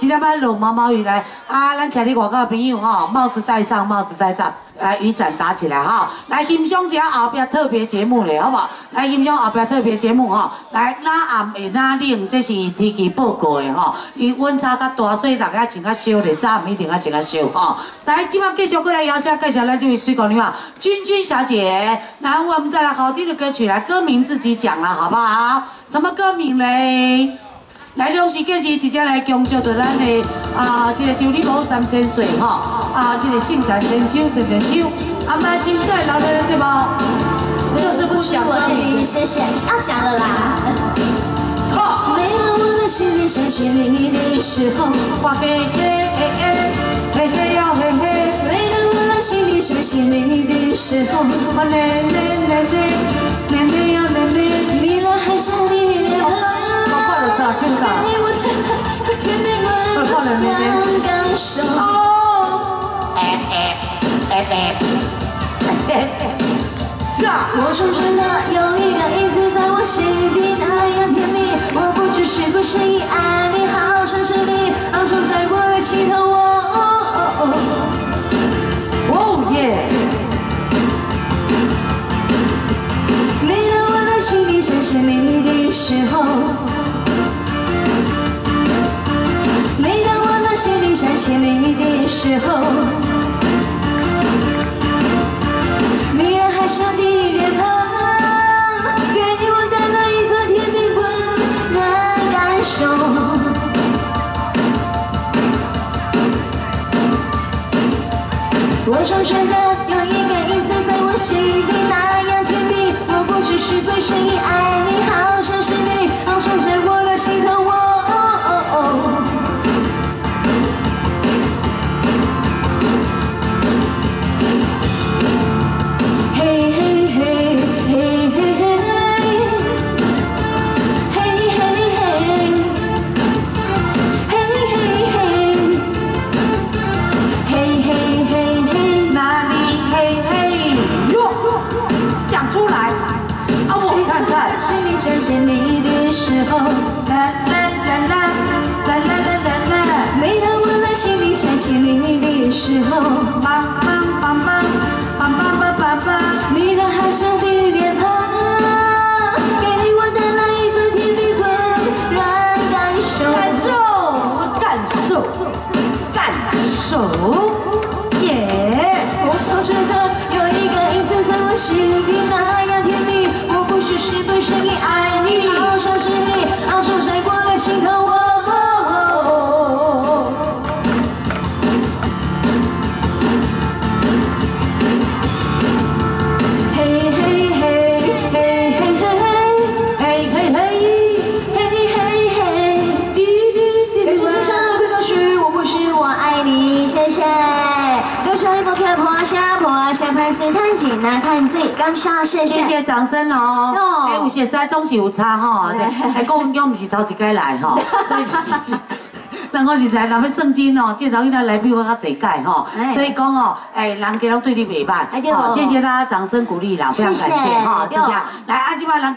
今天班龙毛毛雨来啊！咱徛伫外口的朋友吼，帽子戴上，帽子戴上，来雨伞打起来哈！来欣赏一下后壁特别节目咧，好不好？来欣赏后壁特别节目吼！来哪暗会哪冷，这是天气报告的吼。伊温差较大，所以大家穿较少咧，早唔一定要穿较少吼。来，今晚继续过来邀请介绍咱这位水果女啊，君君小姐。来，我们带来好听的歌曲，来歌名自己讲了，好不好？什么歌名嘞？来，两时节日直接来恭祝着咱的啊，这个周礼宝三千岁吼，啊，这个圣诞千秋千千秋，阿妈精彩老人的节目，就是不讲我的你先想要想了啦。我的心里你的时候，哇嘿嘿嘿嘿嘿嘿哟嘿嘿，我的心里你的时候，哇嘞嘞嘞嘞嘞嘞我总觉得有一个影子在我心底那样甜蜜，我不知是不是已爱你，好像是你，好像在我的心头。哦耶！每当我的心里想起你的时候。每当我的心里想起你的时候，唱首歌用想起你的时候，啦啦啦啦啦啦啦啦，每当我在心里想起你的时候，爸爸妈妈，爸爸妈妈，你的好笑的脸庞，给我带来一份甜蜜的，让感受感受感受感受。耶，我小时候有一个影子在我心里呢。看破下破下拍谁弹琴难看自己感谢谢谢。谢掌声哦。有些山总是有差吼，还讲讲毋是头一届来吼，所以人我是来圣经哦，介绍伊来来比我较侪届吼，所以讲哦，哎，人家拢对你袂歹，好，谢谢大家掌声鼓励啦，非常感谢哈，谢谢，来阿舅妈人。